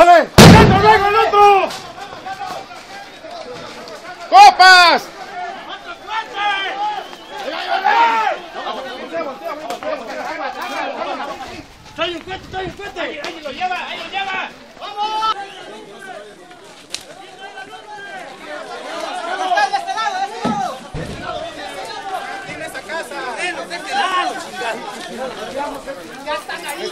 ¡A ver! ¡El otro, luego el otro! ¡Copas! ¡Trae un cuete, trae un cuete! ¡Ahí, ahí lo lleva, ahí lo lleva! ¡De este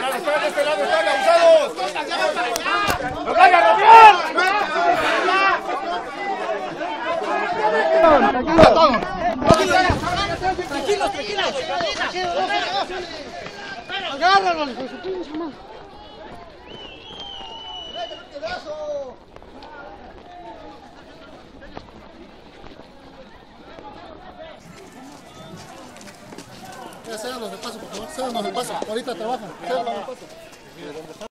lado, está, de este lado, están abusados! ¡Nos van a rodear! Tranquilos, tranquilos. Agárralos. Ya, cédanos de paso, por favor. Cédanos de paso. Ahorita trabajan. Cédanos de paso.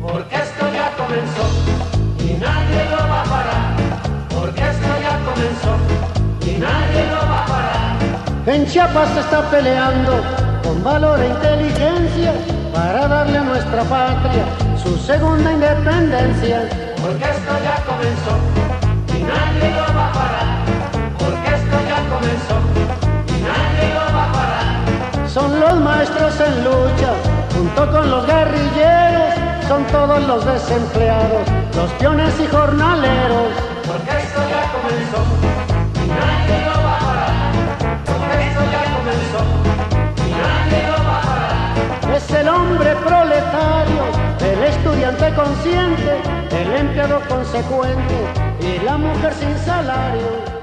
Porque esto ya comenzó y nadie lo va a parar. Porque esto ya comenzó y nadie lo va a parar. En Chiapas se está peleando con valor e inteligencia para darle a nuestra patria su segunda independencia. Porque esto ya comenzó Son los maestros en lucha, junto con los guerrilleros, son todos los desempleados, los peones y jornaleros. Porque esto ya comenzó y nadie lo va a parar. Porque esto ya comenzó y nadie lo va a parar. Es el hombre proletario, el estudiante consciente, el empleado consecuente y la mujer sin salario.